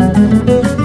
Música